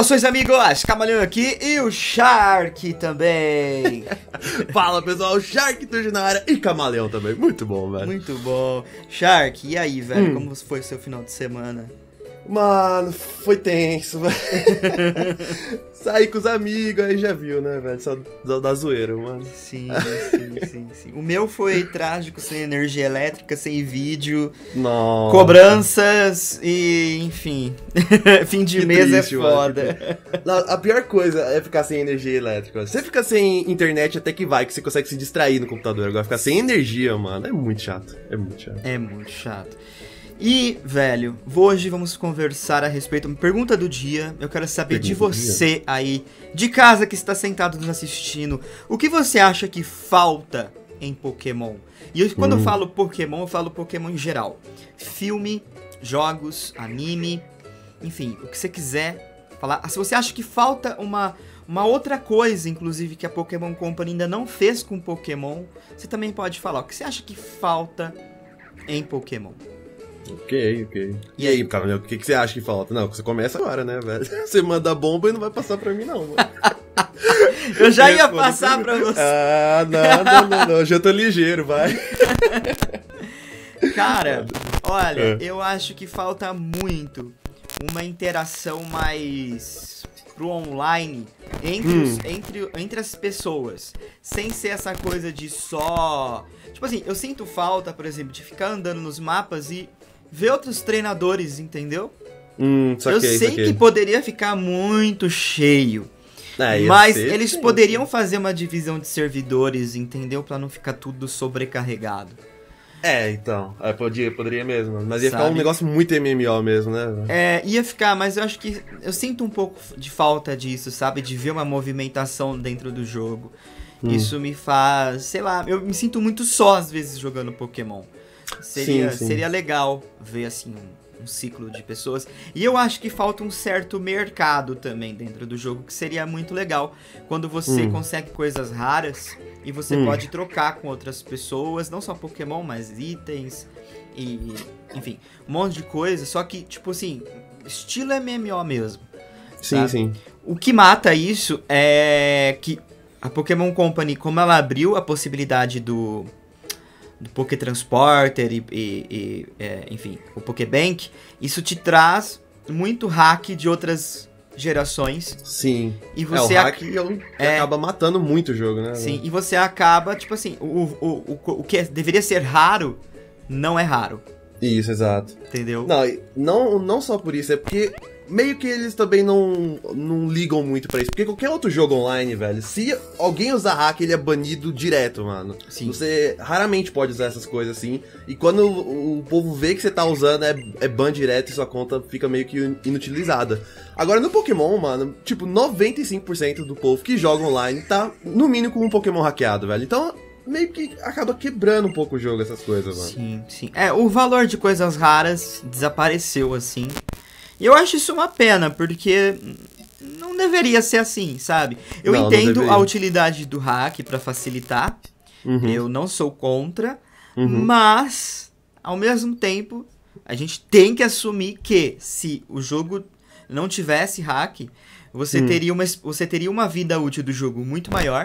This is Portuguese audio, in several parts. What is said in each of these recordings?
Saudações, amigos! Camaleão aqui e o Shark também. Fala, pessoal, Shark do na área e Camaleão também. Muito bom, velho. Muito bom. Shark, e aí, velho? Hum. Como foi o seu final de semana? Mano, foi tenso, velho. Saí com os amigos, aí já viu, né, velho? Só da, da zoeira, mano. Sim, sim, sim, sim. O meu foi trágico, sem energia elétrica, sem vídeo. Nossa. Cobranças e, enfim. Fim de que mês é triste, é foda. A pior coisa é ficar sem energia elétrica. Você fica sem internet até que vai, que você consegue se distrair no computador. Agora ficar sem energia, mano, é muito chato. É muito chato. É muito chato. E, velho, hoje vamos conversar a respeito. Pergunta do dia. Eu quero saber Pergunta de você aí, de casa que está sentado nos assistindo. O que você acha que falta em Pokémon? E eu, quando hum. eu falo Pokémon, eu falo Pokémon em geral. Filme, jogos, anime, enfim, o que você quiser falar. Se você acha que falta uma, uma outra coisa, inclusive, que a Pokémon Company ainda não fez com Pokémon, você também pode falar. O que você acha que falta em Pokémon? Ok, ok. E aí, cara, o que, que você acha que falta? Não, você começa agora, né, velho? Você manda bomba e não vai passar pra mim, não, mano. eu já ia passar pra você. Ah, não, não, não, não. Já tô ligeiro, vai. Cara, olha, é. eu acho que falta muito uma interação mais pro online entre, hum. os, entre, entre as pessoas. Sem ser essa coisa de só. Tipo assim, eu sinto falta, por exemplo, de ficar andando nos mapas e ver outros treinadores, entendeu? Hum, saquei, eu sei saquei. que poderia ficar muito cheio. É, mas eles sim. poderiam fazer uma divisão de servidores, entendeu? Para não ficar tudo sobrecarregado. É, então. É, podia, poderia mesmo. Mas ia Sabe? ficar um negócio muito MMO mesmo, né? É, ia ficar, mas eu acho que. Eu sinto um pouco de falta disso, sabe? De ver uma movimentação dentro do jogo. Hum. Isso me faz. Sei lá, eu me sinto muito só às vezes jogando Pokémon. Seria, sim, sim. seria legal ver assim um, um, ciclo de pessoas. E eu acho que falta um certo mercado também dentro do jogo, que seria muito legal quando você hum. consegue coisas raras e você hum. pode trocar com outras pessoas, não só Pokémon, mas itens e enfim, um monte de coisa, só que tipo assim, estilo MMO mesmo. Sim, sabe? sim. O que mata isso é que a Pokémon Company, como ela abriu a possibilidade do do Poketransporter e, e, e é, enfim, o Pokébank, isso te traz muito hack de outras gerações. Sim. E você é, o hack é, acaba matando muito o jogo, né? Sim, e você acaba, tipo assim, o, o, o, o que deveria ser raro, não é raro. Isso, exato. Entendeu? Não, não, não só por isso, é porque meio que eles também não, não ligam muito para isso. Porque qualquer outro jogo online, velho, se alguém usar hack, ele é banido direto, mano. Sim. Você raramente pode usar essas coisas assim. E quando o, o povo vê que você tá usando, é, é ban direto e sua conta fica meio que inutilizada. Agora no Pokémon, mano, tipo, 95% do povo que joga online tá no mínimo com um Pokémon hackeado, velho. Então meio que acaba quebrando um pouco o jogo, essas coisas, mano. Sim, sim. É, o valor de coisas raras desapareceu, assim. E eu acho isso uma pena, porque não deveria ser assim, sabe? Eu não, entendo não a utilidade do hack para facilitar. Uhum. Eu não sou contra, uhum. mas ao mesmo tempo a gente tem que assumir que se o jogo não tivesse hack, você, hum. teria, uma, você teria uma vida útil do jogo muito maior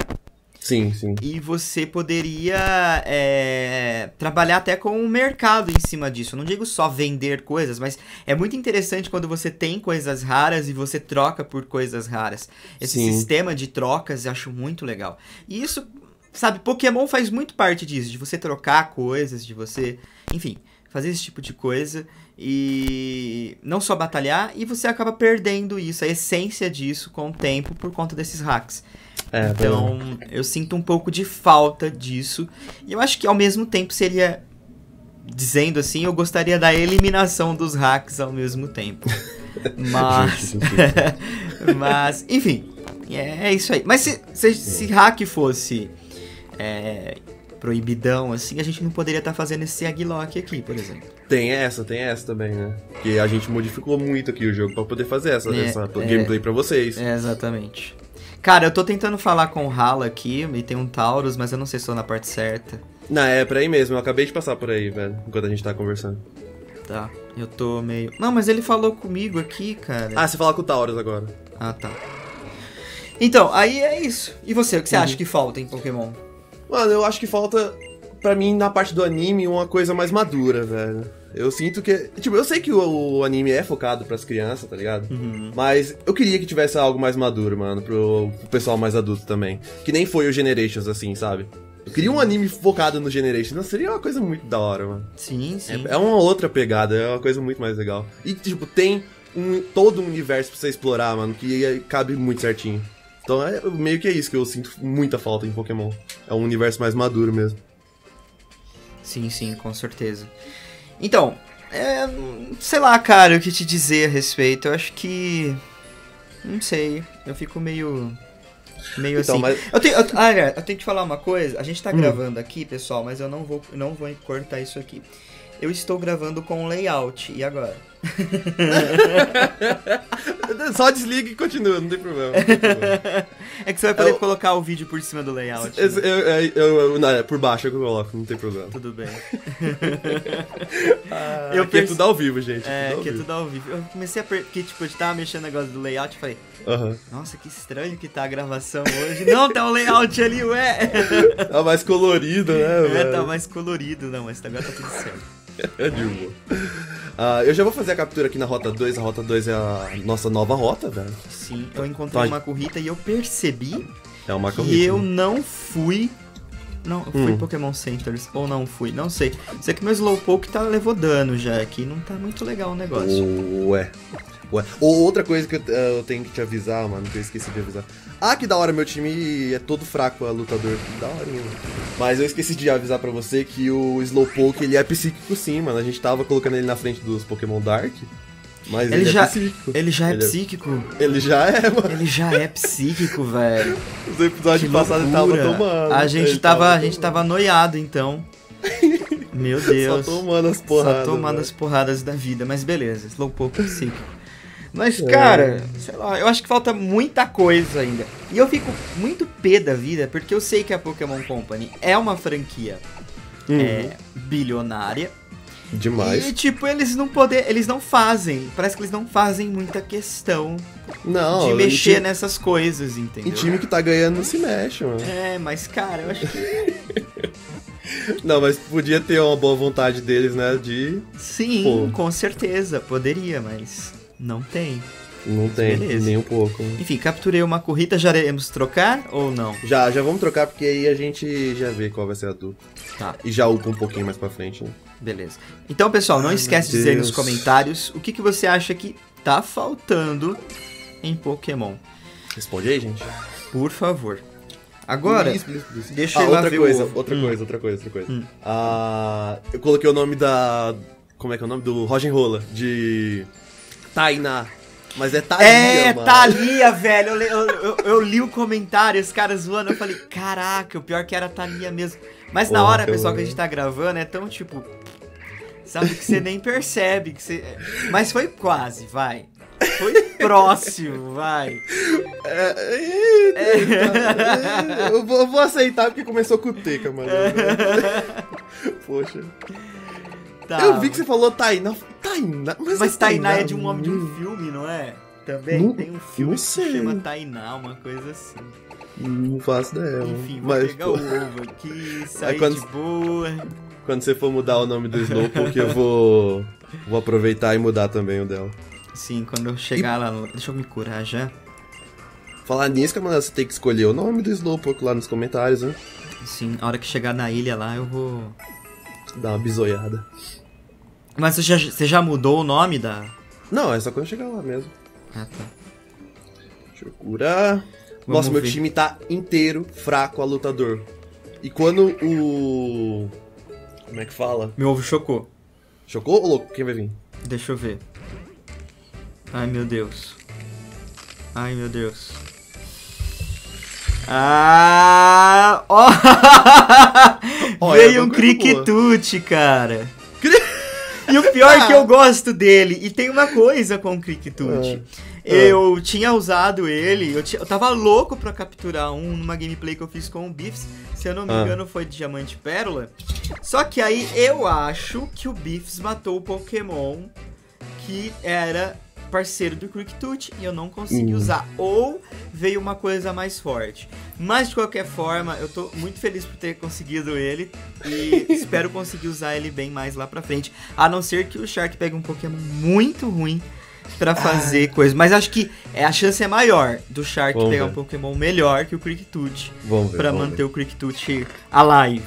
Sim, sim. E você poderia é, trabalhar até com o mercado em cima disso. Eu não digo só vender coisas, mas é muito interessante quando você tem coisas raras e você troca por coisas raras. Esse sim. sistema de trocas eu acho muito legal. E isso, sabe, Pokémon faz muito parte disso, de você trocar coisas, de você, enfim, fazer esse tipo de coisa e não só batalhar, e você acaba perdendo isso, a essência disso com o tempo por conta desses hacks. É, então, eu sinto um pouco de falta disso. E eu acho que ao mesmo tempo seria. Dizendo assim, eu gostaria da eliminação dos hacks ao mesmo tempo. Mas. mas, enfim. É, é, isso aí. Mas se, se, se hack fosse é, proibidão, assim, a gente não poderia estar tá fazendo esse Aglock aqui, por exemplo. Tem essa, tem essa também, né? Que a gente modificou muito aqui o jogo para poder fazer essa, é, essa é, gameplay para vocês. É, exatamente. Cara, eu tô tentando falar com o Hala aqui, e tem um Taurus, mas eu não sei se tô na parte certa. Não, é pra aí mesmo, eu acabei de passar por aí, velho, enquanto a gente tá conversando. Tá, eu tô meio. Não, mas ele falou comigo aqui, cara. Ah, você fala com o Taurus agora. Ah, tá. Então, aí é isso. E você, o que você Uhum. acha que falta em Pokémon? Mano, eu acho que falta, pra mim, na parte do anime, uma coisa mais madura, velho. Eu sinto que. Tipo, eu sei que o, o anime é focado pras crianças, tá ligado? Uhum. Mas eu queria que tivesse algo mais maduro, mano, pro, pro pessoal mais adulto também. Que nem foi o Generations, assim, sabe? Eu queria um anime focado no Generations. Não, seria uma coisa muito da hora, mano. Sim, sim. É, é uma outra pegada, é uma coisa muito mais legal. E, tipo, tem um, todo um universo pra você explorar, mano, que é- cabe muito certinho. Então, é meio que é isso que eu sinto muita falta em Pokémon. É um universo mais maduro mesmo. Sim, sim, com certeza. Então, é, sei lá, cara, o que te dizer a respeito. Eu acho que. Não sei. Eu fico meio. Meio Então, assim. mas- Eu tenho, eu, ah, eu tenho que falar uma coisa. A gente tá Hum. gravando aqui, pessoal, mas eu não vou, não vou cortar isso aqui. Eu estou gravando com layout. E agora? Só desliga e continua, não tem problema. Não tem problema. É que você vai poder Eu- colocar o vídeo por cima do layout. Né? eu, eu- eu- não, é por baixo que eu coloco, não tem problema. Tudo bem. Eu Eu é perce- tudo ao vivo, gente. É, que é vivo. tudo ao vivo. Eu comecei a per... Porque, tipo, eu tava mexendo no negócio do layout e falei, nossa, que estranho que tá a gravação hoje. Não, tá o layout ali, ué. Tá mais colorido, né? É, velho? tá mais colorido, não, mas agora tá tudo certo. É de boa. Ah, eu já vou fazer a captura aqui na Rota 2. A Rota 2 é a nossa nova rota, velho. Sim, eu encontrei Vai. uma corrida e eu percebi É uma que corrida. eu não fui. Não, eu fui Hum. Pokémon Centers ou não fui, não sei. Sei que meu Slowpoke tá, levou dano já aqui, não tá muito legal o negócio. Ué. Ué. Ou outra coisa que eu, eu tenho que te avisar, mano, que eu esqueci de avisar. Ah, que da hora, meu time é todo fraco a lutador. Que da hora, mano. Mas eu esqueci de avisar pra você que o Slowpoke, ele é psíquico sim, mano. A gente tava colocando ele na frente dos Pokémon Dark, mas ele, Ele é já- psíquico. Ele já é Ele é- psíquico. Ele já é, mano. Ele já é psíquico, velho. Os episódios passados ele tava tomando. A gente Ele tava, a gente tava noiado, então. Meu Deus. Só tomando as porradas. Só tomando velho. as porradas da vida, mas beleza, Slowpoke psíquico. Mas, É. cara, sei lá, eu acho que falta muita coisa ainda. E eu fico muito pé da vida, porque eu sei que a Pokémon Company é uma franquia Uhum. é, bilionária. Demais. E, tipo, eles não poder, eles não fazem, parece que eles não fazem muita questão Não, de mexer time- nessas coisas, entendeu? time que tá ganhando não se mexe, mano. É, mas, cara, eu acho que Não, mas podia ter uma boa vontade deles, né? De. sim, Pô. com certeza, poderia, mas não tem. Não tem, Beleza. nem um pouco. Enfim, capturei uma corrida, já iremos trocar ou não? Já, já vamos trocar, porque aí a gente já vê qual vai ser a dupla. Tá, E já upa um pouquinho mais pra frente, né? beleza. Então, pessoal, não Ai, esquece de dizer nos comentários o que, que você acha que tá faltando em Pokémon. Responde aí, gente. Por favor. Agora, Please, please, please. deixa Ah, eu lá outra ver coisa, o- outra Hum. coisa, outra coisa, outra coisa. Hum. Ah, eu coloquei o nome da. Como é que é o nome? Do Roger Rola, de. Tainá. Mas é Thalia, É, mano. Thalia, velho. Eu, li- eu- eu- eu li o comentário, os caras zoando. Eu falei, caraca, o pior que era Thalia mesmo. Mas na Porra, hora, eu- pessoal, que a gente tá gravando, é tão tipo. Sabe que você nem percebe que você. Mas foi quase, vai. Foi próximo, vai. É, é, é, eu, vou, eu vou aceitar porque começou com o Teca, mano. Poxa. Tá, eu vi que você falou Tainá. Tainá? Mas, Mas é Tainá é de um nome de um filme, não é? Também Não- tem um filme que se chama Tainá, uma coisa assim. Não faço ideia. Enfim, vou mas pegar pô, o ovo aqui, sair quando- de boa. quando você for mudar o nome do Slowpoke, eu vou, vou aproveitar e mudar também o dela. Sim, quando eu chegar lá. no- Deixa eu me curar já. Falar nisso, mano, você tem que escolher o nome do Slowpoke lá nos comentários, né? Sim, a hora que chegar na ilha lá eu vou. Dar uma bisoiada. Mas você já, você já mudou o nome da. Não, é só quando chegar lá mesmo. Ah, tá. Deixa eu curar. Vamos Nossa, meu ver. time tá inteiro fraco a lutador. E quando o. Como é que fala? Meu ovo chocou. Chocou ou louco? Quem vai vir? Deixa eu ver. Ai meu Deus. Ai meu Deus. Ah! Ó! Olha, Veio um Criquitute, cara. E o pior é que eu gosto dele. E tem uma coisa com o Criquitute. Ah. Eu tinha usado ele, eu, eu tava louco pra capturar um numa gameplay que eu fiz com o Biffs. Se eu não me Ah. engano, foi Diamante e Pérola. Só que aí eu acho que o Biffs matou o Pokémon que era parceiro do Cricketut e eu não consegui Hum. usar. Ou veio uma coisa mais forte. Mas de qualquer forma, eu tô muito feliz por ter conseguido ele e espero conseguir usar ele bem mais lá pra frente. A não ser que o Shark pegue um Pokémon muito ruim pra fazer coisa. Mas acho que é, a chance é maior do Shark Vamos pegar ver. um Pokémon melhor que o pra vamos manter ver. o Cricketut alive.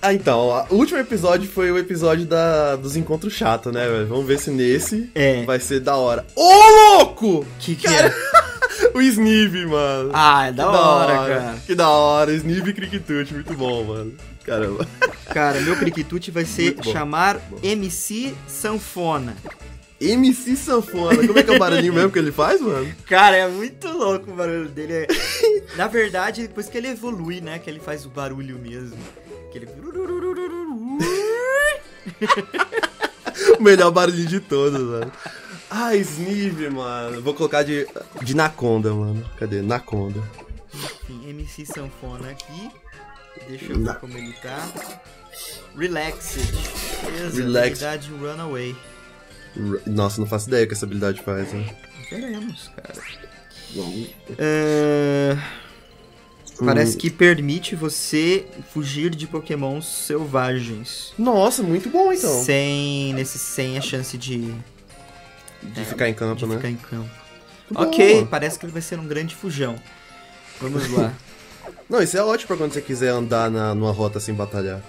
Ah, então, o último episódio foi o episódio da, dos encontros chatos, né, velho? Vamos ver se nesse É. vai ser da hora. Ô, louco! Que que é? O Snive, mano. Ah, é da Que hora, cara. Que da hora, Snive e Cricketut, muito bom, mano. Caramba. Cara, meu Cricketut vai ser bom. chamar MC Sanfona. MC Sanfona, como é que é o barulhinho mesmo que ele faz, mano? Cara, é muito louco o barulho dele. é- Na verdade, depois que ele evolui, né? Que ele faz o barulho mesmo. Que ele. O melhor barulhinho de todos, mano. Ah, Snive, mano. Vou colocar de, de Naconda, mano. Cadê? Naconda. Enfim, MC Sanfona aqui. Deixa eu ver como ele tá. Relaxed. Beleza, Relaxed. habilidade Runaway. Nossa, não faço ideia o que essa habilidade faz, né? Veremos, cara. Vamos. É, Parece Hum. que permite você fugir de pokémons selvagens. Nossa, muito bom então. Sem, nesse, sem a chance de, De ficar em campo, de né? ficar em campo. Boa. Ok, parece que ele vai ser um grande fujão. Vamos lá. Não, isso é ótimo pra quando você quiser andar na, numa rota sem batalhar.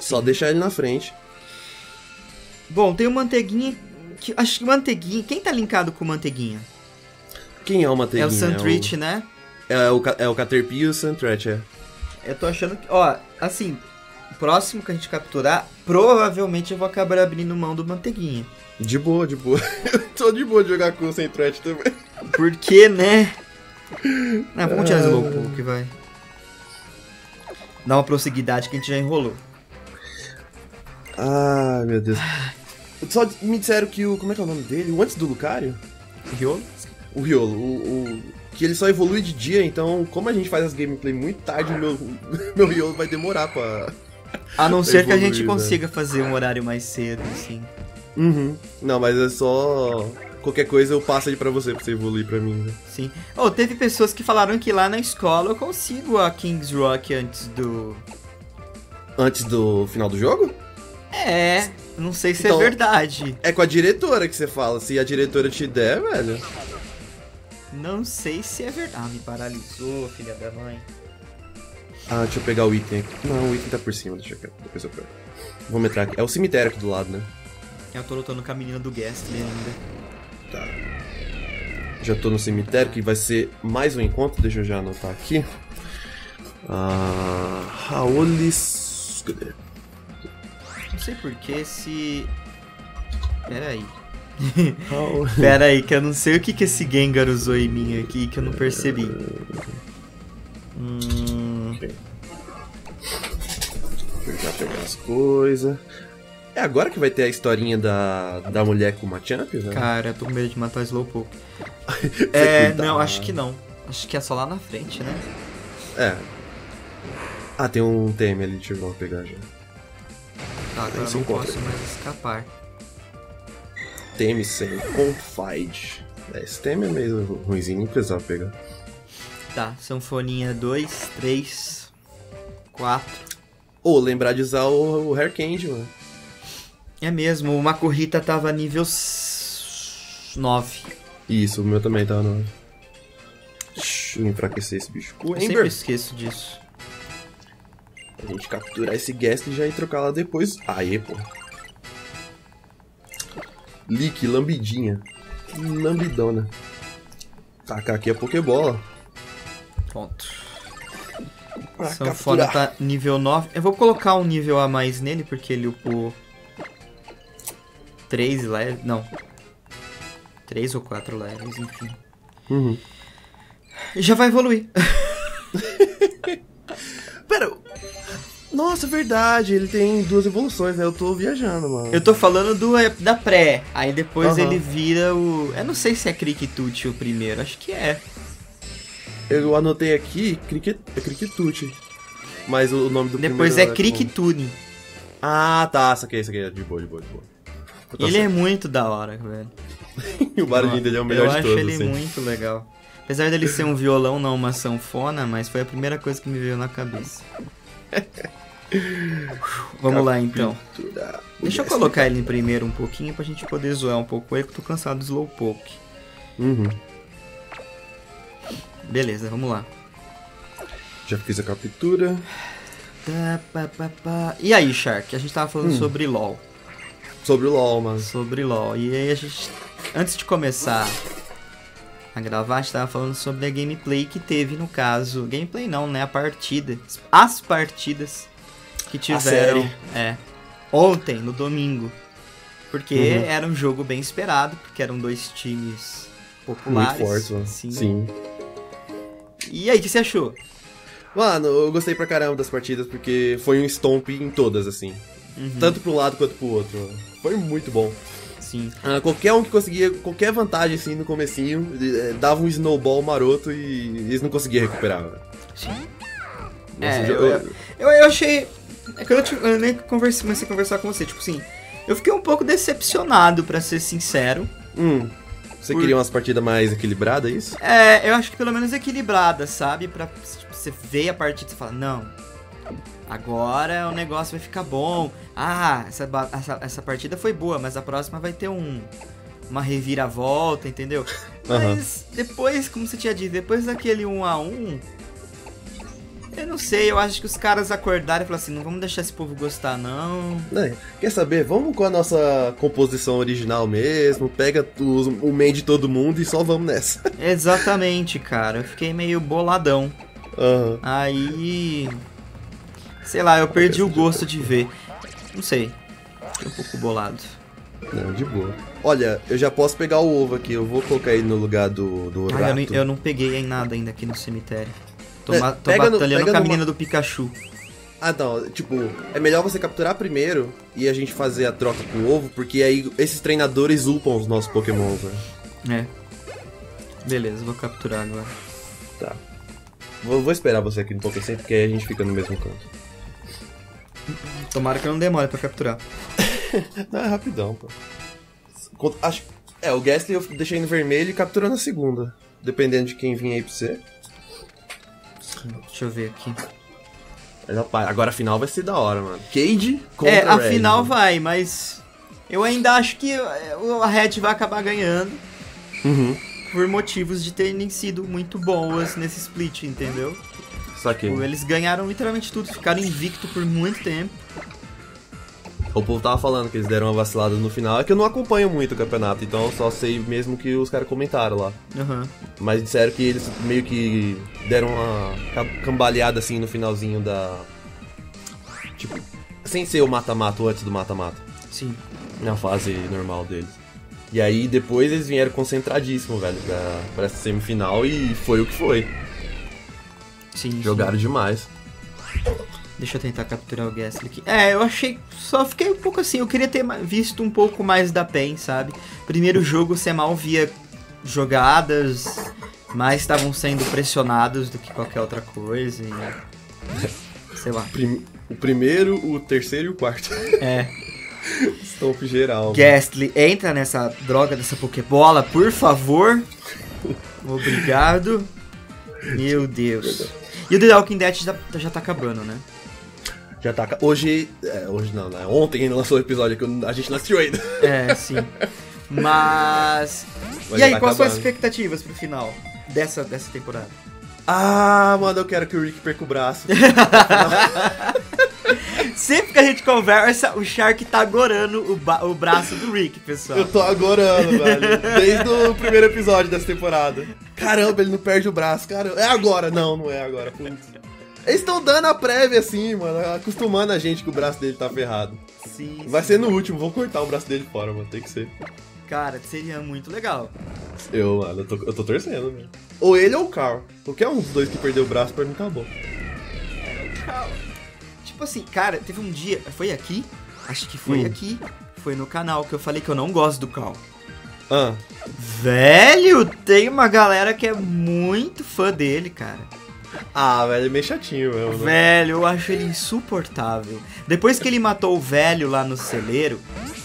Só deixar ele na frente. Bom, tem o Manteiguinha. Que, acho que o Manteiguinha. Quem tá linkado com o Manteiguinha? Quem é o Manteiguinha? é o Suntrich, né? É o, Ca- é o Caterpie e o Santret, é. Eu tô achando que. Ó, assim. O próximo que a gente capturar, provavelmente eu vou acabar abrindo mão do Manteiguinha. De boa, de boa. Eu tô de boa de jogar com o Santret também. Porque, né? Ah, vamos tirar Slowpoke, vai. Dá uma prosseguidade que a gente já enrolou. Ah, meu Deus. Só me disseram que o. Como é que é o nome dele? O antes do Lucario? Riolo? O Riolo. O, o- que ele só evolui de dia, então, como a gente faz as gameplay muito tarde, o meu, meu Riolo vai demorar pra. A não ser que a gente evoluir, né? consiga fazer um horário mais cedo, assim. Uhum. Não, mas é só. Qualquer coisa eu passo ele pra você, pra você evoluir pra mim. né? Sim. Oh, teve pessoas que falaram que lá na escola eu consigo a King's Rock antes do. Antes do final do jogo? É, não sei se Então- é verdade. É com a diretora que você fala. Se a diretora te der, velho. Não sei se é verdade. Ah, me paralisou, filha da mãe. Ah, deixa eu pegar o item aqui. Não, o item tá por cima, deixa eu. Depois eu pego. Vamos entrar aqui. É o cemitério aqui do lado, né? Eu tô lutando com a menina do Ghastly ainda. Já tô no cemitério, que vai ser mais um encontro. Deixa eu já anotar aqui. Ah. Raolis. Cadê? Não sei porquê se. Pera aí. Pera aí, que eu não sei o que, que esse Gengar usou em mim aqui que eu não percebi. Hum, já pegar as coisas. É agora que vai ter a historinha da, da mulher com uma Champions, né? cara, eu tô com medo de matar o Slowpoke. É, cuidado. não, acho que não. Acho que é só lá na frente, né? É. Ah, tem um TM ali, deixa eu pegar já. Tá, agora eu não posso mais escapar. TM 100, Confide. É, esse TM é meio ruimzinho, nem precisava pegar. Tá, sanfoninha 2, 3, 4. Ou lembrar de usar o, o Hair Candy, mano. É mesmo, o Makurita tava nível 9. Isso, o meu também tá no. Deixa eu enfraquecer esse bicho. Eu sempre esqueço disso. A gente capturar esse guest e já ir trocar lá depois. Aê, pô. Lick, lambidinha. Lambidona. Tacar aqui a Pokébola. Pronto. Pra Sanfona capturar. tá nível 9. Eu vou colocar um nível a mais nele, porque ele upou 3 levels. Não. 3 ou 4 levels, enfim. Uhum. Já vai evoluir. Pera. Nossa, é verdade. Ele tem duas evoluções, né? Eu tô viajando, mano. Eu tô falando do é, da pré. Aí depois Aham. ele vira o. Eu não sei se é Cricketut o primeiro, acho que é. Eu anotei aqui Cricket, é Cricketute. mas o nome do Depois primeiro é Crick Tune. Ah, tá, saquei, saquei. De boa, de boa, de boa. Eu Ele é muito da hora, velho. o barulhinho dele é o melhor Eu de acho todos, ele assim. muito legal. Apesar dele ser um violão, não uma sanfona, mas foi a primeira coisa que me veio na cabeça. Vamos lá então. Deixa eu colocar ele em primeiro um pouquinho pra gente poder zoar um pouco ele, que eu tô cansado do Slowpoke. Uhum. Beleza, vamos lá. Já fiz a captura. Tá, pá, pá, pá. E aí, Shark? A gente tava falando Hum. sobre LoL. Sobre LoL, mano. Sobre LoL. E aí a gente. Antes de começar a gravar, a gente tava falando sobre a gameplay que teve, no caso. Gameplay não, né? A partida. As partidas que tiveram. É. Ontem, no domingo. Porque Uhum. era um jogo bem esperado, porque eram dois times populares. Muito forte, mano. Sim. Sim. E aí, o que você achou? Mano, eu gostei pra caramba das partidas porque foi um stomp em todas, assim. Uhum, Tanto pro lado quanto pro outro. Foi muito bom. Sim. Ah, qualquer um que conseguia qualquer vantagem assim no comecinho, eh, dava um snowball maroto e eles não conseguiam recuperar. Sim. Nossa, É, eu- eu, eu, eu achei. É que eu, te- eu nem conversei, comecei a conversar com você. Tipo assim, eu fiquei um pouco decepcionado, pra ser sincero. Hum. Você Por- queria umas partidas mais equilibradas, é isso? É, eu acho que pelo menos equilibrada, sabe? Pra tipo, você ver a partida e falar, não. Agora o negócio vai ficar bom. Ah, essa, essa, essa partida foi boa, mas a próxima vai ter um. Uma reviravolta, entendeu? Mas depois, como você tinha dito, depois daquele 1 a 1 Eu não sei, eu acho que os caras acordaram e falaram assim, não vamos deixar esse povo gostar, não. É, Quer saber? Vamos com a nossa composição original mesmo, pega os- o main de todo mundo e só vamos nessa. Exatamente, cara. Eu fiquei meio boladão. Aham. Aí. Sei lá, eu perdi o gosto de ver. Não sei. Fiquei um pouco bolado. Não, de boa. Olha, eu já posso pegar o ovo aqui, eu vou colocar ele no lugar do, do Ah, eu, não, eu não peguei em nada ainda aqui no cemitério. Tô, É, tô no- batalhando pega com a numa- menina do Pikachu. Ah, não, tipo, é melhor você capturar primeiro e a gente fazer a troca com o ovo, porque aí esses treinadores upam os nossos pokémons, né? É. Beleza, vou capturar agora. Tá. Vou, vou esperar você aqui no Pokécenter, porque aí a gente fica no mesmo canto. Tomara que não demore pra capturar. Não, é rapidão, pô. Acho, é, o Gastly eu deixei no vermelho e capturou na segunda. Dependendo de quem vir aí pra você. Deixa eu ver aqui. Agora a final vai ser da hora, mano. Cade contra É, a Red, final mano. vai, mas. Eu ainda acho que o- a Red vai acabar ganhando. Uhum. Por motivos de terem sido muito boas nesse split, entendeu? Saquei. Tipo, Eles ganharam literalmente tudo, ficaram invicto por muito tempo. O povo tava falando que eles deram uma vacilada no final. É que eu não acompanho muito o campeonato, então eu só sei mesmo que os caras comentaram lá. Aham. Mas disseram que eles meio que deram uma ca- cambaleada assim no finalzinho da. Tipo, sem ser o mata-mata ou antes do mata-mata. Sim. Na fase normal deles. E aí depois eles vieram concentradíssimo, velho, pra, pra essa semifinal e foi o que foi. Sim. Jogaram demais. Deixa eu tentar capturar o Gastly aqui. É, eu achei. Só fiquei um pouco assim. Eu queria ter visto um pouco mais da PEN, sabe? Primeiro jogo você mal via jogadas, mais estavam sendo pressionados do que qualquer outra coisa. E... Sei lá. O primeiro, o terceiro e o quarto. É. Stomp geral. Gastly, entra nessa droga dessa Pokébola, por favor. Obrigado. Meu Deus. E o The Walking Dead já, já tá acabando, né? Já tá. Hoje. é, hoje não, né? Ontem ele lançou o episódio que a gente não assistiu ainda. É, sim. Mas. Mas e aí, tá quais são as expectativas pro final dessa, dessa temporada? Ah, mano, eu quero que o Rick perca o braço. Sempre que a gente conversa, o Shark tá agorando o, o braço do Rick, pessoal. Eu tô agorando, velho. Desde o primeiro episódio dessa temporada. Caramba, ele não perde o braço, cara. É agora. Não, não é agora. Putz. Eles estão dando a prévia assim, mano. Acostumando a gente que o braço dele tá ferrado. Sim, Vai sim. ser no último, vou cortar o braço dele fora, mano. Tem que ser. Cara, seria muito legal. Eu, mano, eu tô, eu tô torcendo, velho. Ou ele ou o Carl. Qualquer um dos dois que perdeu o braço pra mim tá bom. Tipo assim, cara, teve um dia. Foi aqui? Acho que foi Hum. aqui. Foi no canal que eu falei que eu não gosto do Cal. Ah, Velho, tem uma galera que é muito fã dele, cara. Ah, velho, é meio chatinho mesmo, né? Velho, eu acho ele insuportável. Depois que ele matou o velho lá no celeiro,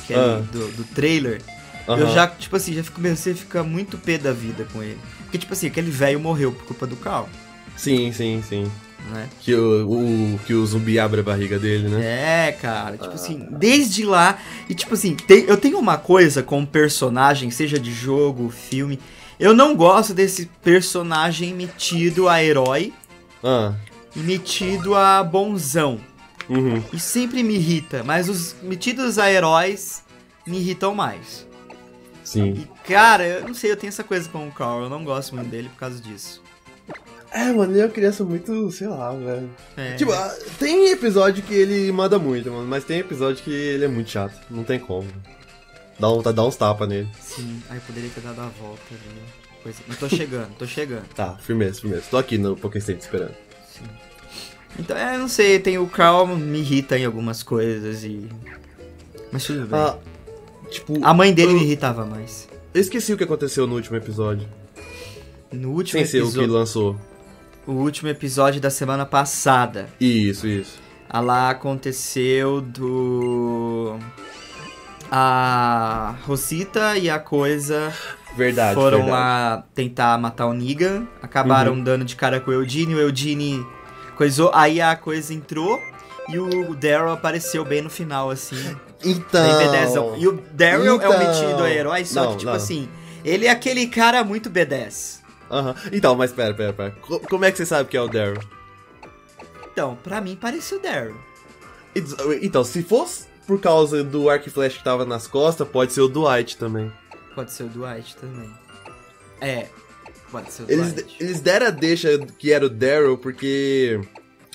que é Ah. do, do trailer, eu Aham. já, tipo assim, já comecei a ficar muito pé da vida com ele. Porque, tipo assim, aquele velho morreu por culpa do Cal, Sim, sim, sim. né? Que o, o- que o zumbi abre a barriga dele, né? É, cara, tipo assim, desde lá. E tipo assim, tem- eu tenho uma coisa com personagem, seja de jogo, filme. Eu não gosto desse personagem metido a herói Ah, e metido a bonzão. uhum. E sempre me irrita, mas os metidos a heróis me irritam mais. Sim. E cara, eu não sei, eu tenho essa coisa com o Carl, eu não gosto muito dele por causa disso. É, mano, ele é uma criança muito, sei lá, velho. É. Tipo, ah, tem episódio que ele manda muito, mano, mas tem episódio que ele é muito chato. Não tem como. Dá, um, dá uns tapas nele. Sim, aí eu poderia ter dado a volta ali. Coisa... Não tô chegando, tô chegando. Tá, firmeza, firmeza. Tô aqui no Pokéstone esperando. Então, é, não sei, tem o Carl me irrita em algumas coisas e. Mas tudo bem. Ah, tipo, a mãe dele eu- me irritava mais. eu esqueci o que aconteceu no último episódio. No último Sem ser o que episódio. lançou. O último episódio da semana passada. Isso, isso. Ah, Lá aconteceu do. A Rosita e a Coisa Verdade, foram verdade. lá tentar matar o Negan. Acabaram dando de cara com o Eugene. O Eugene coisou. Aí a Coisa entrou. E o Daryl apareceu bem no final, assim. Então... Bem B10zão. E o Daryl é o Então. metido a herói, só Não, que, tipo não. assim, ele é aquele cara muito B10. Aham. Então, mas pera, pera, pera. Co- Como é que você sabe que é o Daryl? Então, pra mim parece o Daryl. Então, se fosse por causa do arco e flecha que tava nas costas, pode ser o Dwight também. Pode ser o Dwight também. É, pode ser o Eles, Dwight. eles deram a deixa que era o Daryl porque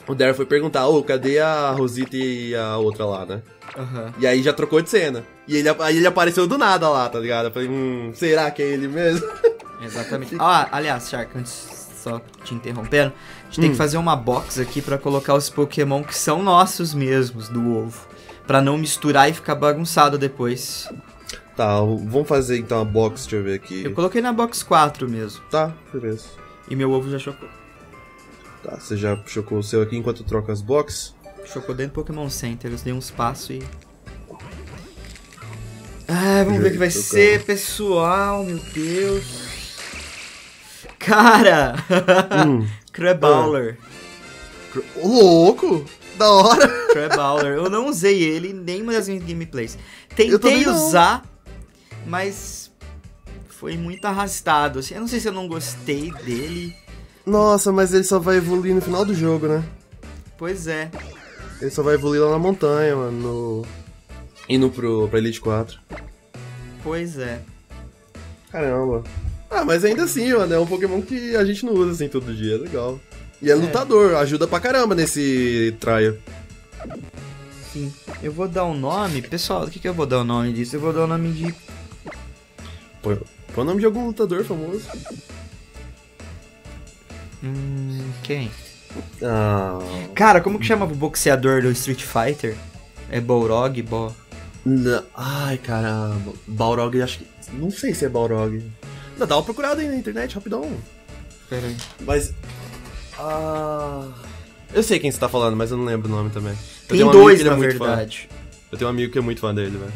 o Daryl foi perguntar, ô, cadê a Rosita e a outra lá, né? Aham. E aí já trocou de cena. E ele, aí ele apareceu do nada lá, tá ligado? Eu falei, hum, será que é ele mesmo? Exatamente. Ah, aliás, Shark, antes só te interrompendo, a gente tem Hum. que fazer uma box aqui pra colocar os Pokémon que são nossos mesmos do ovo. Pra não misturar e ficar bagunçado depois. Tá, vamos fazer então a box, deixa eu ver aqui. Eu coloquei na box 4 mesmo. Tá, beleza. E meu ovo já chocou. Tá, você já chocou o seu aqui enquanto eu troco as boxes? Chocou dentro do Pokémon Center, eu dei uns passos e. Ah, vamos ver o que vai ser, pessoal, meu Deus. Cara! hum. Crabawler. Ô, louco! Da hora! Crabawler. Eu não usei ele em nenhuma das minhas gameplays. Tentei usar, mas foi muito arrastado. assim. Eu não sei se eu não gostei dele. Nossa, mas ele só vai evoluir no final do jogo, né? Pois é. Ele só vai evoluir lá na montanha, mano. No... Indo pro, pra Elite 4. Pois é. Caramba. Ah, mas ainda assim, mano, é um Pokémon que a gente não usa assim todo dia, é legal. E é lutador, ajuda pra caramba nesse trial. Sim. Eu vou dar um nome. Pessoal, o que, que eu vou dar o nome disso? Eu vou dar o nome de Põe, põe o nome de algum lutador famoso. Hum, quem? Ah. Cara, como que chama o boxeador do Street Fighter? É Balrog? Bo... Não. Ai, caramba. Balrog, acho que. Não sei se é Balrog. Não, dá uma procurada aí na internet, rapidão. Pera aí. Mas. Ah. Eu sei quem você tá falando, mas eu não lembro o nome também. Eu Tem um dois, que ele é na muito fã. verdade. Eu tenho um amigo que é muito fã dele, velho.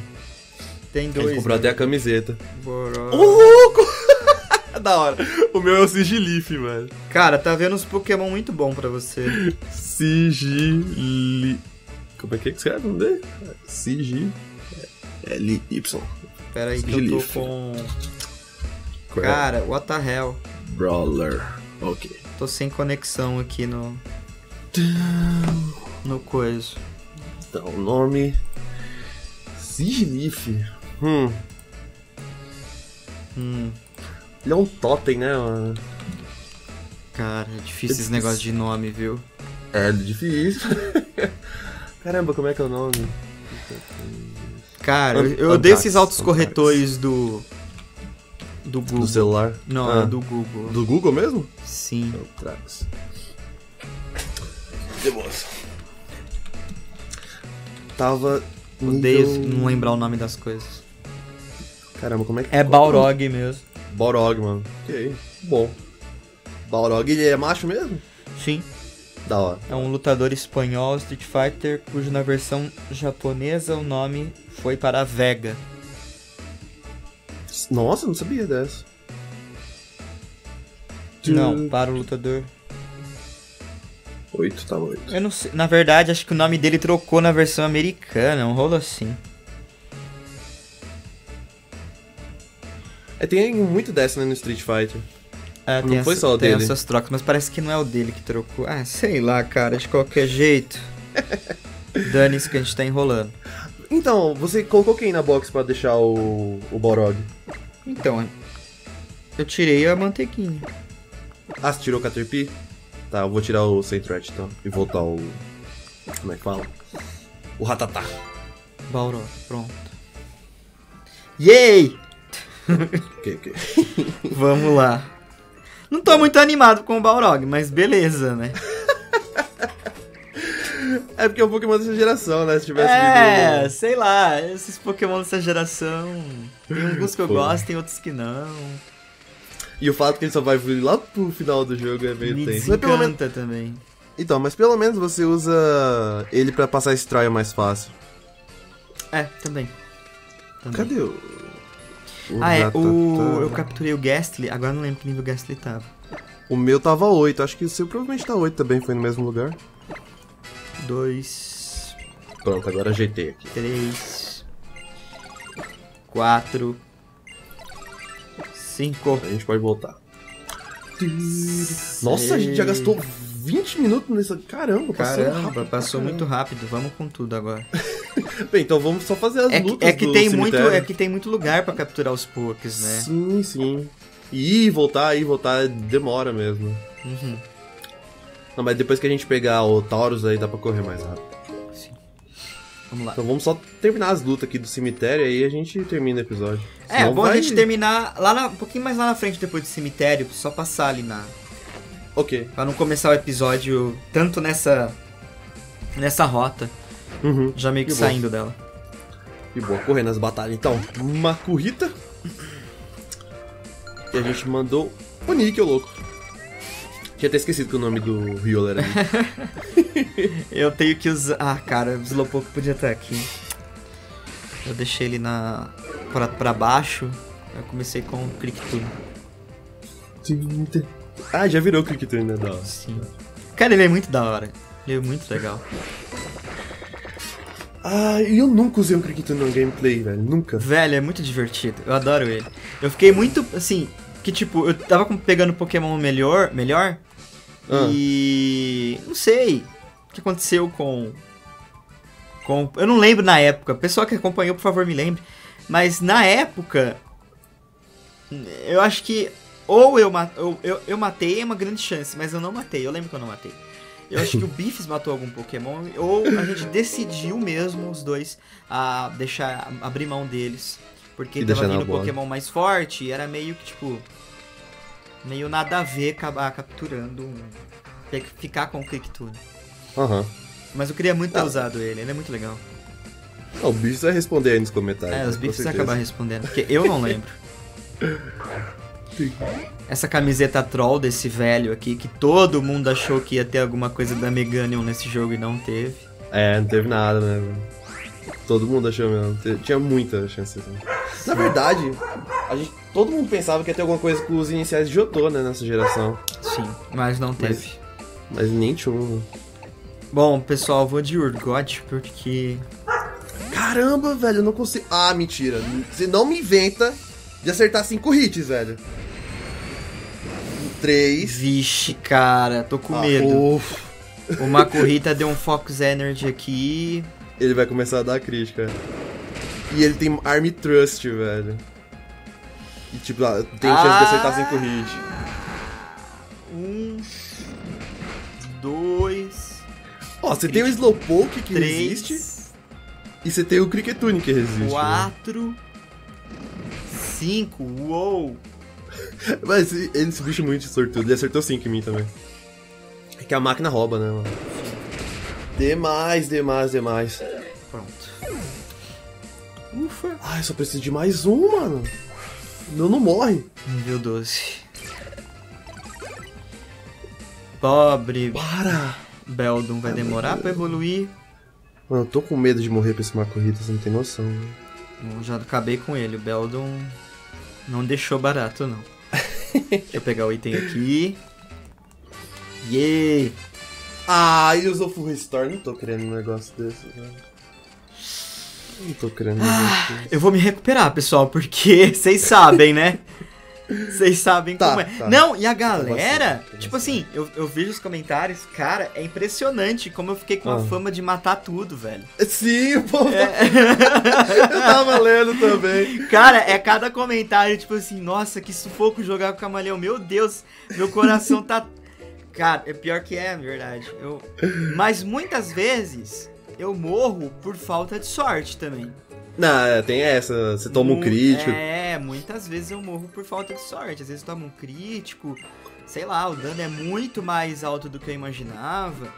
Tem Ele dois. comprou né? até a camiseta. Balrog. Ô, louco! da hora. O meu é o Sigilif, velho. Cara, tá vendo uns Pokémon muito bom pra você. Sigili. Como é que é que escreve o nome dele? L-Y. Pera aí que eu tô com... Cara, what the hell? Brawler. Ok. Tô sem conexão aqui no... No coisa. Então, o nome. Sigilif. Hum. Hum, Ele é um totem, né, mano? cara, é difícil esse difícil. negócio de nome, viu? É difícil. Caramba, como é que é o nome? Cara, eu, eu odeio esses Antrax, autocorretores do... Do Google. Do celular? Não, Ah. é do Google. Do Google mesmo? Sim. Antrax. De boas. Tava. Odeio nível- não lembrar o nome das coisas. Caramba, como é que É Balrog mesmo. Balrog, mano. Ok, bom. Balrog, ele é macho mesmo? Sim. Da hora. É um lutador espanhol Street Fighter, cujo na versão japonesa o nome foi para Vega. Nossa, não sabia dessa. Não, para o lutador. 8, tá 8. Eu não sei. Na verdade, acho que o nome dele trocou na versão americana, um rolo assim. É, tem muito dessa né, no Street Fighter. É, Não tem foi essa- só o tem dele. essas trocas, mas parece que não é o dele que trocou. Ah, sei lá, cara, de qualquer jeito. Dane-se que a gente tá enrolando. Então, você colocou quem na box pra deixar o, o Balrog? Então, eu tirei a mantequinha. Ah, você tirou o Caterpie? Tá, eu vou tirar o Sentret então. E voltar o. Como é que fala? O Ratatá. Balrog, pronto. Yay! Ok, ok. Vamos lá. Não tô muito animado com o Balrog, mas beleza, né? É porque é um Pokémon dessa geração, né? Se tivesse É, sei lá, esses Pokémon dessa geração. Tem alguns que eu Pô. gosto, tem outros que não. E o fato que ele só vai vir lá pro final do jogo é meio Me tenso. Mas pelo menos... também. Então, mas pelo menos você usa ele pra passar esse trial mais fácil. É, também. Também. Cadê o. o Ah, é, o... eu capturei o Ghastly, agora eu não lembro que nível o Ghastly tava. O meu tava 8, acho que o seu provavelmente tá 8 também, foi no mesmo lugar. Dois, Pronto, agora ajeitei aqui. três, quatro, cinco. A gente pode voltar. Nossa, a gente já seis. gastou 20 minutos nessa. Caramba, passou Caramba, rápido. passou caramba. muito rápido. Vamos com tudo agora. Bem, então vamos só fazer as É que, lutas é que tem muito, é que tem muito lugar pra capturar os Pokés, né? Sim, sim. E ir, voltar, ir, voltar, demora mesmo. Uhum. Não, mas depois que a gente pegar o Taurus aí dá pra correr mais rápido. Sim. Vamos lá. Então vamos só terminar as lutas aqui do cemitério e aí a gente termina o episódio. É, Senão bom vai- a gente terminar lá na- um pouquinho mais lá na frente depois do cemitério, só passar ali na. Ok. Pra não começar o episódio tanto nessa. nessa rota, Uhum. já meio que, Que saindo dela. E boa, correr nas batalhas. Então, Makurita. E a gente mandou o Níquel, louco. Tinha até esquecido que o nome do Riola era. Eu tenho que usar. Ah, cara, o Slowpoke podia estar aqui. Eu deixei ele na. pra, pra baixo. Eu comecei com o Click Tool. ah, já virou Clickturn, né? Da hora. Sim. Cara, ele é muito da hora. Ele é muito legal. Ah, e eu nunca usei um Clickturn no gameplay, velho. Nunca. Velho, é muito divertido. Eu adoro ele. Eu fiquei muito, assim, que tipo, eu tava pegando Pokémon melhor, melhor Ah. e não sei o que aconteceu com com eu não lembro na época. Pessoal que acompanhou, por favor, me lembre. Mas na época eu acho que ou eu, eu, eu, eu matei é uma grande chance, mas eu não matei. Eu lembro que eu não matei. Eu acho que o Biffs matou algum Pokémon, ou a gente decidiu mesmo, os dois, a deixar, a abrir mão deles. Porque E tava vindo bola. Pokémon mais forte e era meio que, tipo, meio nada a ver acabar capturando um. Ficar com o Click. Aham. Mas eu queria muito ter Ah. usado ele, ele é muito legal. Ah, o bicho vai responder aí nos comentários. É, né, os vão certeza. acabar respondendo, porque eu não lembro. Essa camiseta troll desse velho aqui, que todo mundo achou que ia ter alguma coisa da Meganium nesse jogo e não teve. É, não teve nada, né? velho? Todo mundo achou mesmo. Tinha muita chance. Assim. Na verdade, a gente, todo mundo pensava que ia ter alguma coisa com os iniciais de Jotô, né? Nessa geração. Sim, mas não teve. Mas nem tinha um. Bom, pessoal, vou de Urgot porque. Caramba, velho, eu não consigo. Ah, mentira. Você não me inventa de acertar cinco hits, velho. Três. Vixe, cara, tô com Ah, medo. uf. Uma corrida deu um Fox Energy aqui. Ele vai começar a dar crítica. E ele tem Army Trust, velho. E tipo, ah, tem chance de Ah. acertar cinco hits. Um. Dois. Ó, você tem o Slowpoke que três. resiste. E você tem o Cricketune que resiste. né? Quatro. Cinco. Uou! Mas esse, esse bicho é muito sortudo. Ele acertou cinco em mim também. É que a máquina rouba, né, mano? Demais, demais, demais. Pronto. Ufa. Ai, só preciso de mais um, mano. Não, não morre. Nível 12. Pobre Para! Beldum vai demorar pra evoluir. Mano, eu tô com medo de morrer pra esse Macorrita, você não tem noção. né? Eu já acabei com ele. O Beldum não deixou barato, não. Deixa eu pegar o item aqui. Yeah! Ah, e usou Full Restore, não tô querendo um negócio desse, velho. Não tô querendo um negócio desse. Eu vou me recuperar, pessoal, porque vocês sabem, né? Vocês sabem Tá, como é. tá. Não, e a bastante, galera, tem tipo assim, eu, eu vejo os comentários, cara, é impressionante como eu fiquei com a Ah. fama de matar tudo, velho. Sim, pô, É. eu tava lendo também. Cara, é cada comentário, tipo assim, nossa, que sufoco jogar com o camaleão. Meu Deus, meu coração tá. Cara, é pior que é, na verdade. Eu... Mas muitas vezes eu morro por falta de sorte também. Não, é, tem essa, você toma um crítico. É, muitas vezes eu morro por falta de sorte. Às vezes eu tomo um crítico. Sei lá, o dano é muito mais alto do que eu imaginava.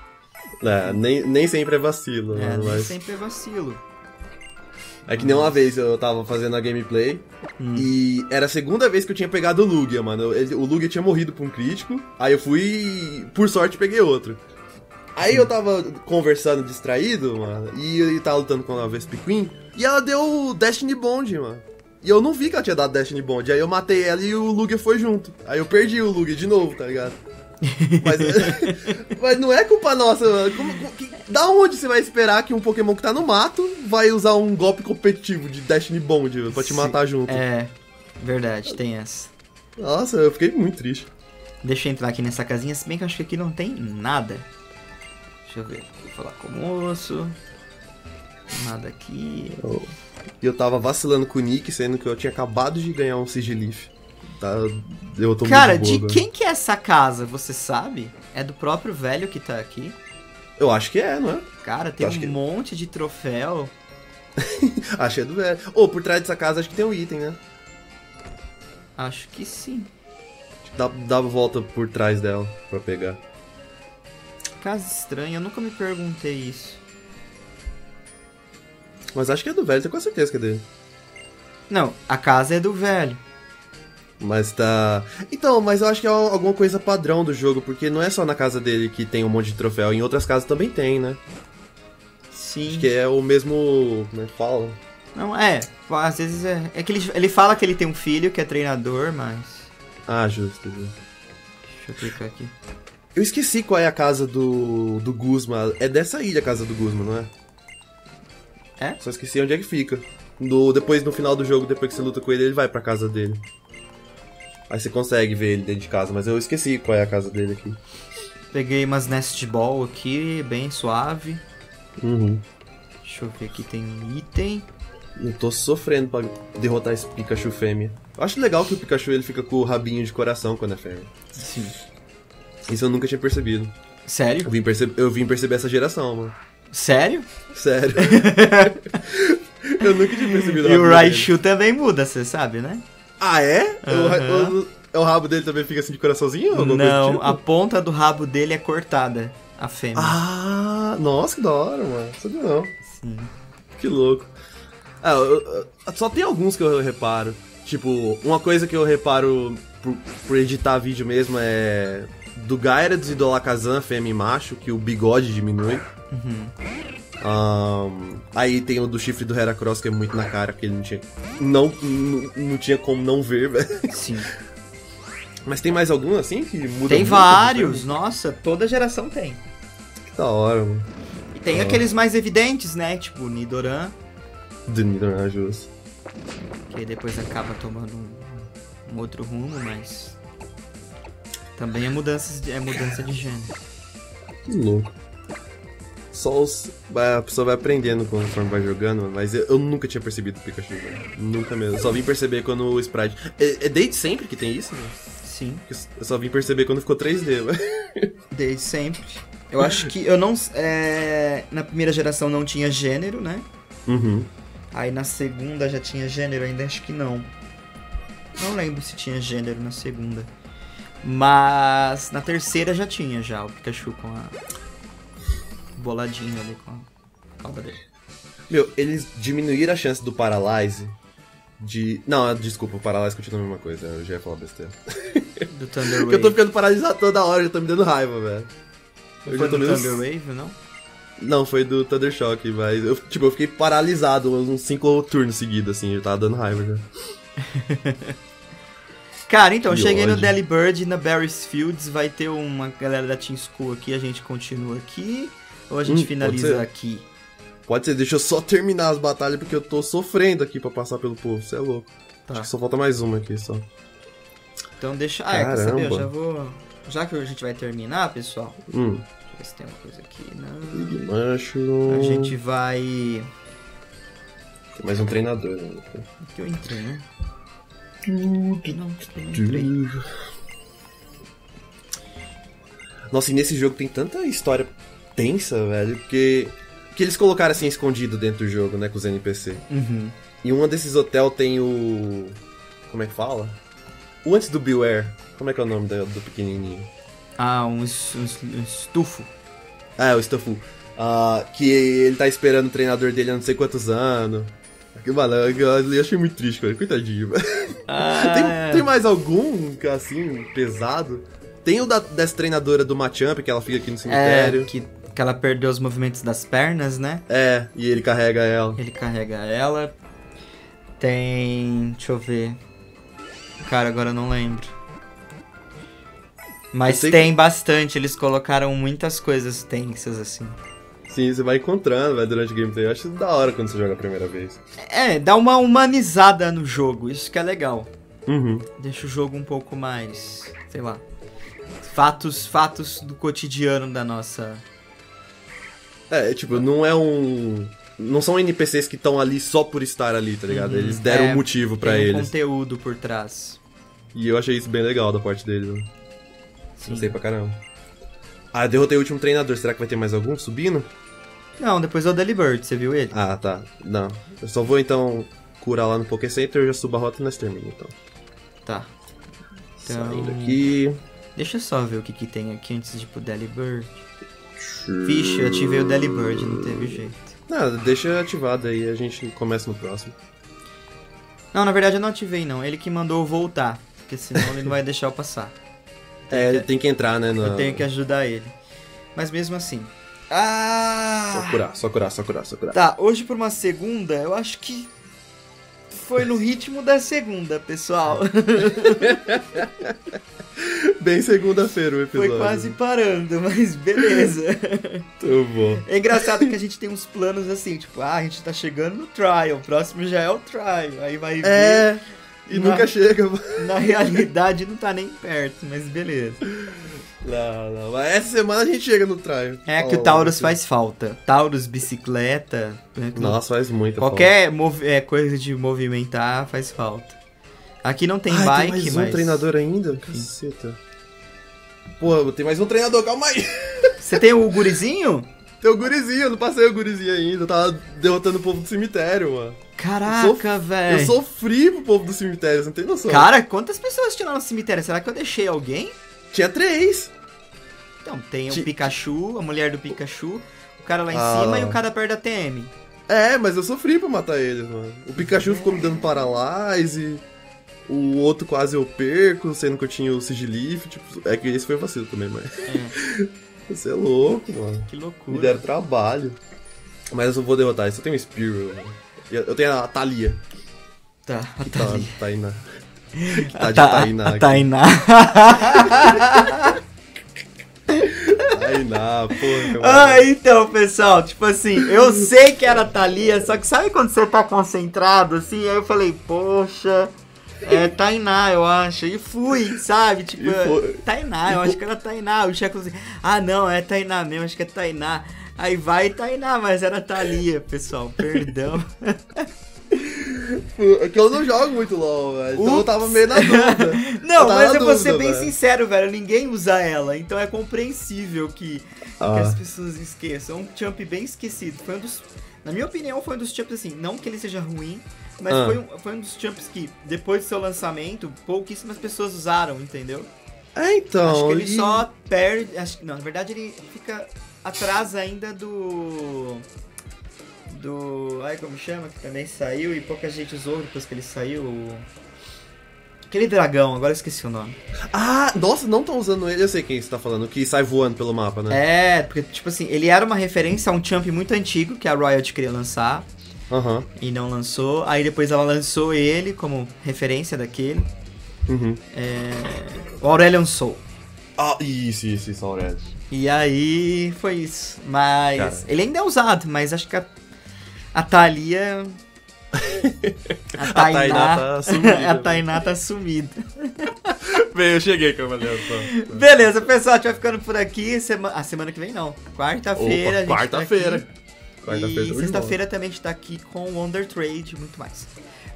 É, nem, nem sempre é vacilo, É, né, nem mas... sempre é vacilo. É que nem uma vez eu tava fazendo a gameplay Hum. e era a segunda vez que eu tinha pegado o Lugia, mano. Ele- o Lugia tinha morrido pra um crítico, aí eu fui, por sorte, peguei outro. Aí eu tava conversando distraído, mano, e ele tava lutando com a Vesp Queen, e ela deu o Destiny Bond, mano. E eu não vi que ela tinha dado Destiny Bond, aí eu matei ela e o Lugia foi junto. Aí eu perdi o Lugia de novo, tá ligado? Mas, mas não é culpa nossa, mano. Como- como- que- da onde você vai esperar que um Pokémon que tá no mato vai usar um golpe competitivo de Destiny Bond pra te Sim. matar junto? É, verdade, tem essa. Nossa, eu fiquei muito triste. Deixa eu entrar aqui nessa casinha, se bem que eu acho que aqui não tem nada. Deixa eu ver. Vou falar com o moço. Nada aqui. E eu tava vacilando com o Nick, sendo que eu tinha acabado de ganhar um Sigilif. Tá, eu tô Cara, muito de boa, quem que é essa casa, você sabe? É do próprio velho que tá aqui? Eu acho que é, não é? Cara, tem um que- monte de troféu. Acho que é do velho. Ou por trás dessa casa acho que tem um item, né? Acho que sim. Que Dá, dá a volta por trás dela pra pegar. Casa estranha, eu nunca me perguntei isso. Mas acho que é do velho, tenho quase certeza que é dele. Não, a casa é do velho. Mas tá. Então, mas eu acho que é alguma coisa padrão do jogo, porque não é só na casa dele que tem um monte de troféu, em outras casas também tem, né? Sim. Acho que é o mesmo. Como é que fala? Não, é. Às vezes é. É que ele, ele fala que ele tem um filho que é treinador, mas. Ah, justo. justo. Deixa eu clicar aqui. Eu esqueci qual é a casa do, do Guzma. É dessa ilha a casa do Guzma, não é? É? Só esqueci onde é que fica. No, depois, no final do jogo, depois que você luta com ele, ele vai pra casa dele. Aí você consegue ver ele dentro de casa, mas eu esqueci qual é a casa dele aqui. Peguei umas Nest Ball aqui, bem suave. Uhum. Deixa eu ver aqui, tem um item. Eu tô sofrendo pra derrotar esse Pikachu fêmea. Eu acho legal que o Pikachu ele fica com o rabinho de coração quando é fêmea. Sim. Isso eu nunca tinha percebido. Eu Sério? vim, perce- eu vim perceber essa geração, mano. Sério? Sério. eu nunca tinha percebido. E o. Raichu também muda, você sabe, né? Ah, é? O ra- Aham. O, o rabo dele também fica assim de coraçãozinho? Não, do tipo? a ponta do rabo dele é cortada, a fêmea. Ah, nossa, que da hora, mano. Não sabia não. Sim. Que louco. Ah, eu- eu- só tem alguns que eu reparo. Tipo, uma coisa que eu reparo por, por editar vídeo mesmo é do Gyarados e do Alakazam, fêmea e macho, que o bigode diminui. Uhum. Ahn, aí tem o do chifre do Heracross, que é muito na cara, que ele não tinha. Não, não, não tinha como não ver, velho. Sim. Mas tem mais algum assim que muda Tem muito? vários, nossa, toda geração tem. Que da hora, mano. E tem Ah. aqueles mais evidentes, né? Tipo, Nidoran, Do Nidoran, justo. que depois acaba tomando um, um outro rumo, mas. Também é, mudanças de, é mudança de gênero. Que louco. Só os. A pessoa vai aprendendo conforme vai jogando, mas eu, eu nunca tinha percebido o Pikachu. Nunca mesmo. Eu só vim perceber quando o Sprite. É, é desde sempre que tem isso, velho? Sim, Eu só vim perceber quando ficou 3D, velho. desde sempre. Eu acho que eu não. é, na primeira geração não tinha gênero, né? Uhum. Aí na segunda já tinha gênero, ainda acho que não. Não lembro se tinha gênero na segunda. Mas na terceira já tinha já o Pikachu com a boladinho ali com a cauda dele. Meu, eles diminuíram a chance do Paralyze de. Não, desculpa, o Paralyze continua a mesma coisa, eu já ia falar besteira. Do Thunder Porque eu tô Wave. ficando paralisado toda hora, já tá me dando raiva, velho. Foi tô do Thunder Wave, não? Não, foi do Thunder Shock, mas eu, tipo, eu fiquei paralisado uns 5 turnos seguidos, assim, eu tava dando raiva já. Cara, então, Que cheguei no ódio. Delibird e na Barry's Fields. Vai ter uma galera da Team School aqui. A gente continua aqui. Ou a gente Hum, pode finaliza ser. aqui? Pode ser, deixa eu só terminar as batalhas, porque eu tô sofrendo aqui pra passar pelo povo, você é louco. Tá. Acho que só falta mais uma aqui, só. Então deixa. Ah, é, quer saber? Eu já vou. Já que a gente vai terminar, pessoal. Hum, Deixa eu ver se tem uma coisa aqui. Não. Mushroom... A gente vai. Tem mais um treinador, né? Aqui eu entrei, né? Não, eu não entrei. Nossa, e nesse jogo tem tanta história tensa, velho, porque... Que eles colocaram assim escondido dentro do jogo, né, com os NPC. Uhum. E um desses hotel tem o... Como é que fala? O antes do Beware. Como é que é o nome do, do pequenininho? Ah, um, es- um um estufo. Ah, é o Stufu. Ah, que ele tá esperando o treinador dele há não sei quantos anos. Que, mano, eu achei muito triste, cara. Coitadinho. Ah, Tem, tem mais algum, assim, pesado? Tem o da, dessa treinadora do Machamp, que ela fica aqui no é, cemitério. que, que ela perdeu os movimentos das pernas, né? É, e ele carrega ela. Ele carrega ela. Tem. Deixa eu ver. Cara, agora eu não lembro. Mas tem bastante, eles colocaram muitas coisas tensas assim. Sim, você vai encontrando, vai durante o gameplay. Eu acho da hora quando você joga a primeira vez. É, dá uma humanizada no jogo, isso que é legal. Uhum. Deixa o jogo um pouco mais, sei lá, fatos, fatos do cotidiano da nossa. É, tipo, não é um. Não são NPCs que estão ali só por estar ali, tá ligado? Uhum. Eles deram É, um motivo pra tem um eles. conteúdo por trás. E eu achei isso bem legal da parte deles. né? Sim. Gostei pra caramba. Ah, eu derrotei o último treinador. Será que vai ter mais algum subindo? Não, depois é o Delibird, você viu ele? Ah, tá. Não. Eu só vou então curar lá no Poké Center, eu já subo a rota e nós terminamos, então. Tá. Então- Saindo aqui. Deixa eu só ver o que, que tem aqui antes de ir pro Delibird. Vixe, eu ativei o Delibird, não teve jeito. Nada, deixa ativado aí, a gente começa no próximo. Não, na verdade eu não ativei não, ele que mandou eu voltar. Porque senão ele não vai deixar eu passar. É, que- tem que entrar, né? No... Eu tenho que ajudar ele. Mas mesmo assim. Ah! Só curar, só curar, só curar, só curar. Tá, hoje por uma segunda, eu acho que foi no ritmo da segunda, pessoal. Bem segunda-feira o episódio. Foi quase parando, mas beleza. Muito bom. É engraçado que a gente tem uns planos assim, tipo, ah, a gente tá chegando no trial, o próximo já é o trial. Aí vai ver, É, e Na- nunca chega. na realidade não tá nem perto, mas beleza. Não, não. Mas essa semana a gente chega no trial. É que o Taurus faz falta. Taurus, bicicleta, né, Nossa, faz muito. qualquer mov- é, coisa de movimentar faz falta. Aqui não tem Ai, bike, tem mais mas um treinador ainda? Caceta. Pô, tem mais um treinador, calma aí. você tem o gurizinho? Tem o gurizinho, eu não passei o gurizinho ainda. Eu tava derrotando o povo do cemitério, mano. Caraca, Eu velho. sofri pro povo do cemitério, você não tem noção. Cara, quantas pessoas tinham lá no cemitério? Será que eu deixei alguém? Tinha três. Então, tem o Pikachu, a mulher do Pikachu, o cara lá em Ah. cima e o cara perto da TM. É, mas eu sofri pra matar eles, mano. O Pikachu ficou me dando paralyse. O outro quase eu perco, sendo que eu tinha o Sigilif. Tipo, é que esse foi vacilo também, mas. É, Você é louco, mano. que Me loucura. deram trabalho. Mas eu vou derrotar isso. Eu tenho o. E Eu tenho a Thalia. Tá, a Que tá, Thalia. Tainá. Que tá A, de Ta- Tainá. a. Tainá. Tainá, porra. Ah, então, pessoal, tipo assim, eu sei que era a Thalia, só que sabe quando você tá concentrado, assim? Aí eu falei, poxa, é Tainá, eu acho. E fui, sabe? Tipo, E. Tainá, eu acho que era Tainá. O falou assim, ah, não, é Tainá mesmo, acho que é Tainá. Aí vai Tainá, mas era Thalia, pessoal, perdão. É que eu não jogo muito LOL, velho. Então eu tava meio na dúvida. Não, Eu mas eu vou ser bem velho. sincero, velho, ninguém usa ela, então é compreensível que, que Ah. as pessoas esqueçam. É um jump bem esquecido. Foi um dos. Na minha opinião, foi um dos jumps assim, não que ele seja ruim, mas Ah. foi, um, foi um dos jumps que, depois do seu lançamento, pouquíssimas pessoas usaram, entendeu? É, então. acho que ele e- só perde. Acho, não, na verdade ele fica atrás ainda do. Do. Ai, como chama? Que também saiu e pouca gente usou depois que ele saiu. Aquele dragão, agora eu esqueci o nome. Ah, nossa, não estão usando ele. Eu sei quem você tá falando, que sai voando pelo mapa, né? É, porque, tipo assim, ele era uma referência a um champ muito antigo que a Riot queria lançar Aham. e não lançou. Aí depois ela lançou ele como referência daquele. Uhum. É... O Aurelion Soul. Ah, isso, isso, isso, Aurélio. E aí foi isso. Mas. Cara. Ele ainda é usado, mas acho que a, a Thalia. A Tainá. Tainá tá sumida. a Tainá tá sumida. Bem, eu cheguei, Cavaleiro. só. Beleza, pessoal, a gente vai ficando por aqui. Sema... A semana que vem não. Quarta-feira. tá quarta-feira. Quarta-feira, E sexta-feira também a gente tá aqui com o Wonder Trade e muito mais.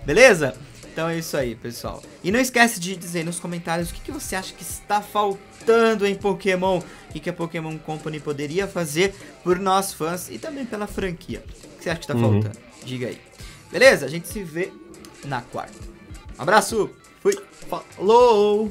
Beleza? Então é isso aí, pessoal. E não esquece de dizer nos comentários o que, que você acha que está faltando em Pokémon. O que, que a Pokémon Company poderia fazer por nós fãs e também pela franquia. O que você acha que está Uhum. faltando? Diga aí. Beleza? A gente se vê na quarta. Um abraço! Fui! Falou!